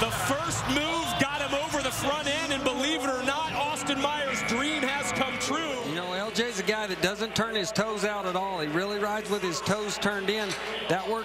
The first move got him over the front end, and believe it or not, Austin Myers' dream has come true. You know, LJ's a guy that doesn't turn his toes out at all. He really rides with his toes turned in. That works.